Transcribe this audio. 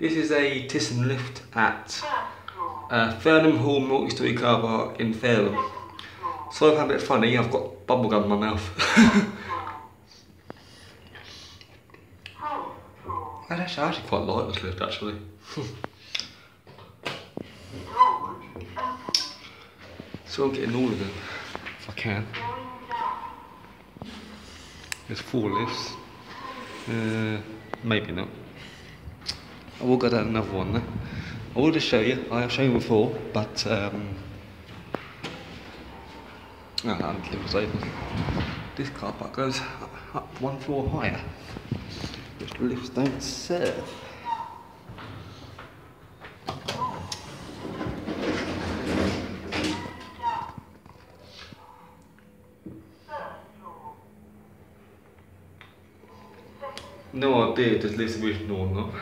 This is a Thyssen lift at uh, Fernham Hall multi-storey car park in Fareham. So I'm a bit funny, I've got bubblegum in my mouth. I actually, I actually quite like this lift actually. so I'm getting all of them if I can. There's four lifts. Uh, maybe not. I will go down another one though. I will just show you. I have shown you before, but um, oh, I'm was open. This car park goes up, up one floor higher, which lifts don't serve. No this lift's original or not.